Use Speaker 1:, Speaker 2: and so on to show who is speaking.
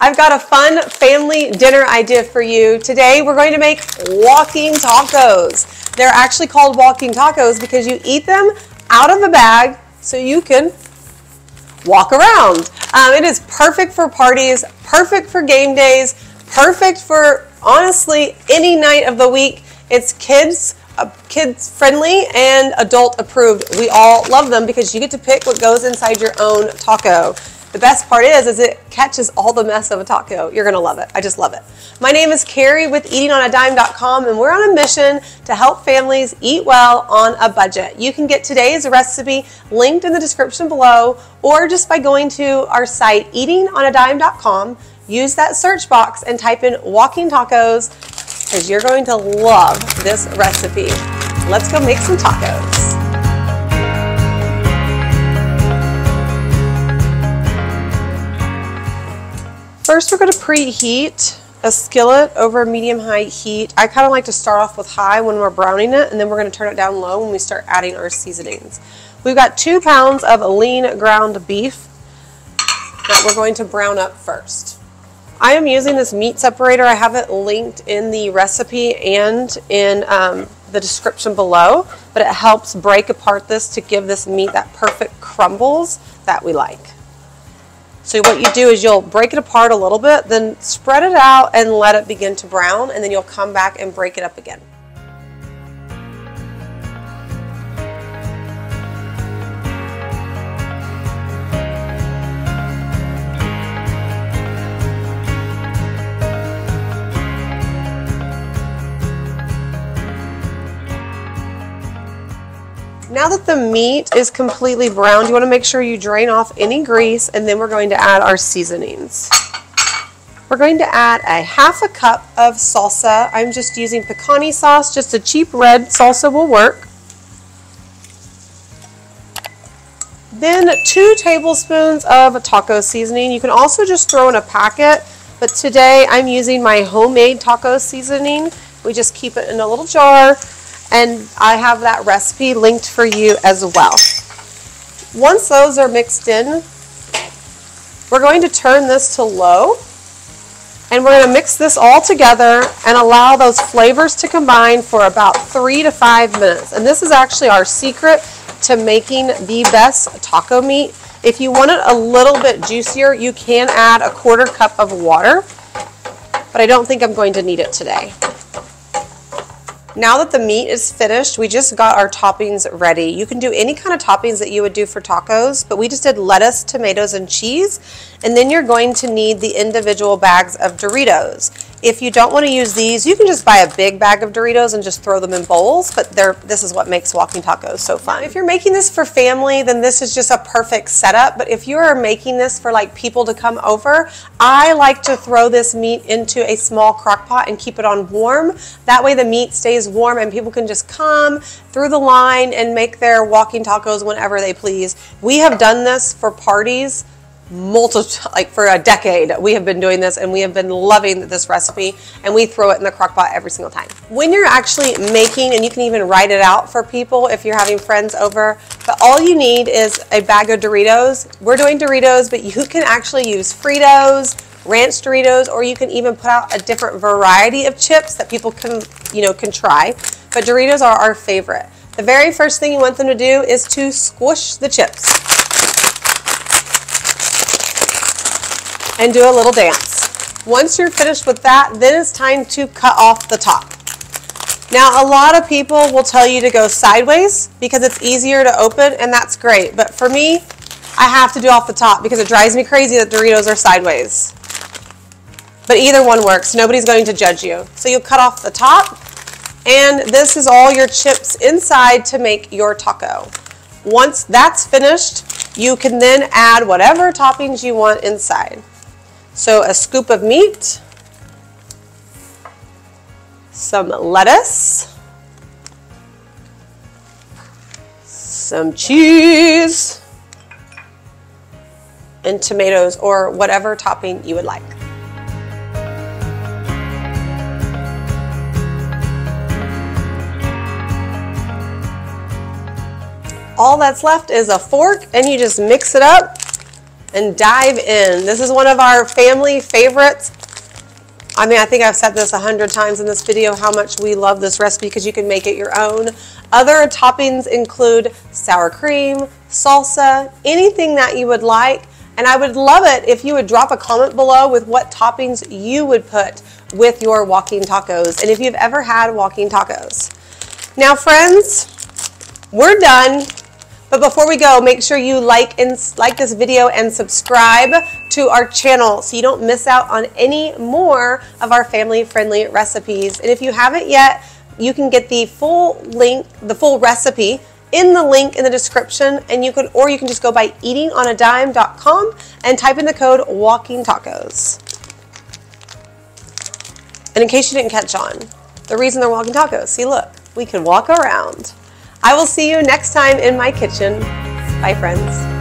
Speaker 1: I've got a fun family dinner idea for you. Today we're going to make walking tacos. They're actually called walking tacos because you eat them out of a bag so you can walk around. Um, it is perfect for parties, perfect for game days, perfect for honestly any night of the week. It's kids uh, kids friendly and adult approved. We all love them because you get to pick what goes inside your own taco. The best part is, is it catches all the mess of a taco. You're gonna love it. I just love it. My name is Carrie with eatingonadime.com and we're on a mission to help families eat well on a budget. You can get today's recipe linked in the description below or just by going to our site eatingonadime.com, use that search box and type in walking tacos because you're going to love this recipe. Let's go make some tacos. First, we're going to preheat a skillet over medium-high heat. I kind of like to start off with high when we're browning it, and then we're going to turn it down low when we start adding our seasonings. We've got two pounds of lean ground beef that we're going to brown up first. I am using this meat separator. I have it linked in the recipe and in um, the description below, but it helps break apart this to give this meat that perfect crumbles that we like. So what you do is you'll break it apart a little bit, then spread it out and let it begin to brown, and then you'll come back and break it up again. Now that the meat is completely browned, you want to make sure you drain off any grease and then we're going to add our seasonings. We're going to add a half a cup of salsa. I'm just using picante sauce, just a cheap red salsa will work. Then two tablespoons of taco seasoning. You can also just throw in a packet, but today I'm using my homemade taco seasoning. We just keep it in a little jar and I have that recipe linked for you as well. Once those are mixed in, we're going to turn this to low and we're going to mix this all together and allow those flavors to combine for about three to five minutes. And this is actually our secret to making the best taco meat. If you want it a little bit juicier, you can add a quarter cup of water, but I don't think I'm going to need it today. Now that the meat is finished, we just got our toppings ready. You can do any kind of toppings that you would do for tacos, but we just did lettuce, tomatoes, and cheese. And then you're going to need the individual bags of Doritos. If you don't want to use these, you can just buy a big bag of Doritos and just throw them in bowls, but this is what makes walking tacos so fun. If you're making this for family, then this is just a perfect setup, but if you're making this for like people to come over, I like to throw this meat into a small crock pot and keep it on warm. That way the meat stays warm and people can just come through the line and make their walking tacos whenever they please. We have done this for parties multiple like for a decade we have been doing this and we have been loving this recipe and we throw it in the crock pot every single time. When you're actually making and you can even write it out for people if you're having friends over but all you need is a bag of Doritos. We're doing Doritos but you can actually use Fritos ranch Doritos or you can even put out a different variety of chips that people can you know can try. But Doritos are our favorite. The very first thing you want them to do is to squish the chips and do a little dance. Once you're finished with that, then it's time to cut off the top. Now, a lot of people will tell you to go sideways because it's easier to open, and that's great. But for me, I have to do off the top because it drives me crazy that Doritos are sideways. But either one works. Nobody's going to judge you. So you cut off the top, and this is all your chips inside to make your taco. Once that's finished, you can then add whatever toppings you want inside. So a scoop of meat, some lettuce, some cheese, and tomatoes or whatever topping you would like. All that's left is a fork and you just mix it up and dive in. This is one of our family favorites. I mean, I think I've said this a hundred times in this video how much we love this recipe because you can make it your own. Other toppings include sour cream, salsa, anything that you would like. And I would love it if you would drop a comment below with what toppings you would put with your walking tacos and if you've ever had walking tacos. Now, friends, we're done. But before we go, make sure you like and like this video and subscribe to our channel so you don't miss out on any more of our family-friendly recipes. And if you haven't yet, you can get the full link, the full recipe in the link in the description and you can or you can just go by eatingonadime.com and type in the code walking tacos. And in case you didn't catch on, the reason they're walking tacos, see look, we can walk around. I will see you next time in my kitchen. Bye friends.